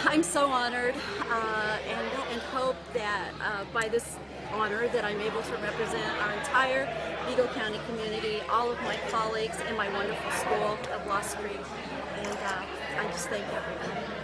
I'm so honored uh, and, and hope that uh, by this honor that I'm able to represent our entire Vigo County community, all of my colleagues, and my wonderful school of Lost Creek. And uh, I just thank everyone.